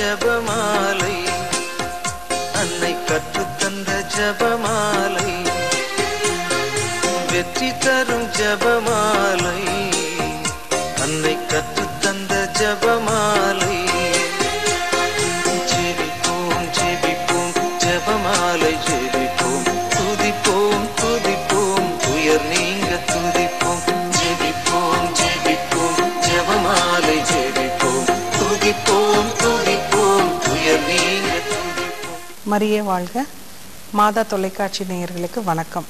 ஜபமாலை. அன்னை கற்றுத்தந்த ஜபமாலை. வெற்றி தரும் ஜபமாலை. அன்னை கற்றுத்தந்த ஜபம் மரியே வாழ்க. மாதா தொலைக்காட்சி நேயர்களுக்கு வணக்கம்.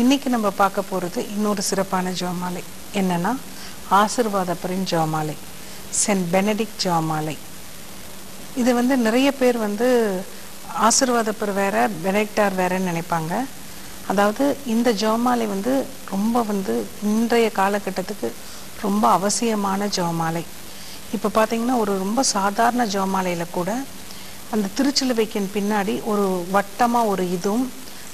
இன்னைக்கு நம்ம பார்க்க போகிறது இன்னொரு சிறப்பான ஜோமாலை என்னன்னா ஆசிர்வாதப்பரின் ஜோமாலை சென்ட் பெனடிக் ஜோமாலை இது வந்து நிறைய பேர் வந்து ஆசிர்வாதப்பர் வேற பெனடிக்டார் வேறன்னு நினைப்பாங்க. அதாவது இந்த ஜோமாலை வந்து ரொம்ப வந்து இன்றைய காலகட்டத்துக்கு ரொம்ப அவசியமான ஜோமாலை இப்போ பார்த்தீங்கன்னா ஒரு ரொம்ப சாதாரண ஜோமாலையில் கூட அந்த திருச்சிலுவைக்கின் பின்னாடி ஒரு வட்டமாக ஒரு இதுவும்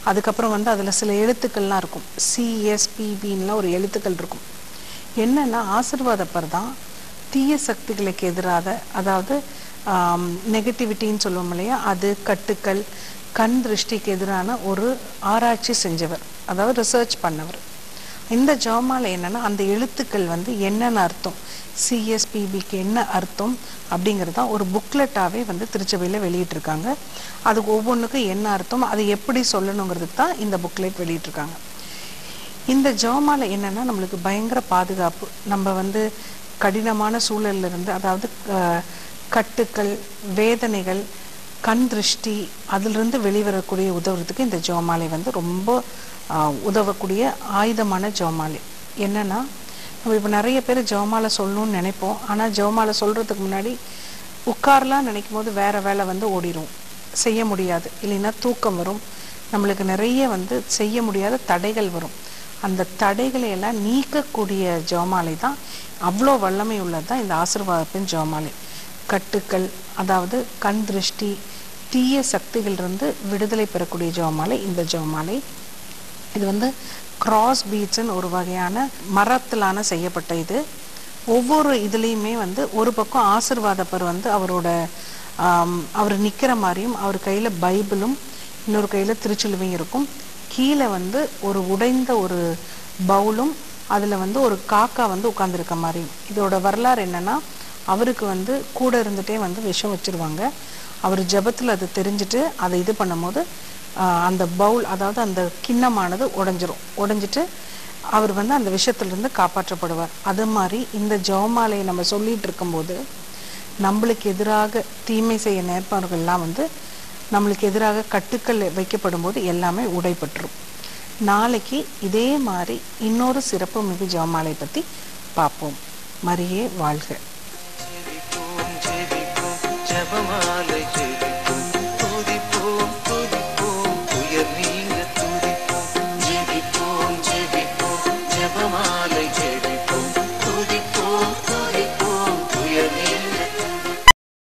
அதுக்கப்புறம் வந்து அதில் சில எழுத்துக்கள்லாம் இருக்கும். சிஎஸ்பிபின்லாம் ஒரு எழுத்துக்கள் இருக்கும். என்னென்னா ஆசிர்வாதப்பர் தான் தீய சக்திகளுக்கு எதிராக அதாவது நெகட்டிவிட்டின்னு சொல்லுவோம் இல்லையா? அது கட்டுக்கள் கண் திருஷ்டிக்கு எதிரான ஒரு ஆராய்ச்சி செஞ்சவர். அதாவது ரிசர்ச் பண்ணவர். இந்த ஜாமால என்னன்னா அந்த எழுத்துக்கள் வந்து என்னென்ன அர்த்தம். சிஎஸ்பிபிக்கு என்ன அர்த்தம் அப்படிங்கிறதா ஒரு புக்லெட்டாகவே வந்து திருச்சபையில் வெளியிட்டிருக்காங்க. அதுக்கு ஒவ்வொன்றுக்கும் என்ன அர்த்தம் அது எப்படி சொல்லணுங்கிறதுக்கு தான் இந்த புக்லெட் வெளியிட்டிருக்காங்க. இந்த ஜெபமாலை என்னன்னா நம்மளுக்கு பயங்கர பாதுகாப்பு. நம்ம வந்து கடினமான சூழல்ல இருந்து அதாவது கட்டுக்கள் வேதனைகள் கண் திருஷ்டி அதிலிருந்து வெளிவரக்கூடிய உதவுறதுக்கு இந்த ஜோமாலை வந்து ரொம்ப உதவக்கூடிய ஆயுதமான ஜோமாலை. என்னென்னா நம்ம இப்போ நிறைய பேர் ஜெபமாலை சொல்லணும்னு நினைப்போம். ஆனால் ஜெபமாலை சொல்கிறதுக்கு முன்னாடி உட்கார்லாம் நினைக்கும் போது வேற வேலை வந்து ஓடிடும் செய்ய முடியாது. இல்லைன்னா தூக்கம் வரும். நம்மளுக்கு நிறைய வந்து செய்ய முடியாத தடைகள் வரும். அந்த தடைகளை எல்லாம் நீக்கக்கூடிய ஜெபமாலை தான். அவ்வளோ வல்லமை உள்ளது தான் இந்த ஆசிர்வாதத்தின் ஜெபமாலை கட்டுக்கள் அதாவது கண் திருஷ்டி தீய சக்திகளிலிருந்து விடுதலை பெறக்கூடிய ஜெபமாலை இந்த ஜெபமாலை இது வந்து கிராஸ் பீட்ஸ்னு ஒரு வகையான மரத்திலான செய்யப்பட்ட இது. ஒவ்வொரு இதுலேயுமே வந்து ஒரு பக்கம் ஆசிர்வாதப்பர் வந்து அவரோட அவர் நிற்கிற மாதிரியும் அவர் கையில் பைபிளும் இன்னொரு கையில் திருச்சிலுவையும் இருக்கும். கீழே வந்து ஒரு உடைந்த ஒரு பவுலும் அதில் வந்து ஒரு காக்கா வந்து உட்கார்ந்திருக்க மாதிரியும். இதோட வரலாறு என்னன்னா அவருக்கு வந்து கூட இருந்துகிட்டே வந்து விஷம் வச்சுருவாங்க. அவர் ஜெபத்தில் அது தெரிஞ்சுட்டு அதை இது பண்ணும்போது அந்த பவுல் அதாவது அந்த கிண்ணமானது உடஞ்சிரும். உடஞ்சிட்டு அவர் வந்து அந்த விஷயத்துலேருந்து காப்பாற்றப்படுவார். அது மாதிரி இந்த ஜெபமாலையை நம்ம சொல்லிகிட்டு இருக்கும்போது நம்மளுக்கு எதிராக தீமை செய்ய நேர்ப்பவர்கள்லாம் வந்து நம்மளுக்கு எதிராக கட்டுக்கள் வைக்கப்படும் போது எல்லாமே உடைபட்டுரும். நாளைக்கு இதே மாதிரி இன்னொரு சிறப்பு மிகு ஜெபமாலை பற்றி பார்ப்போம். மரியே வாழ்க. जब माल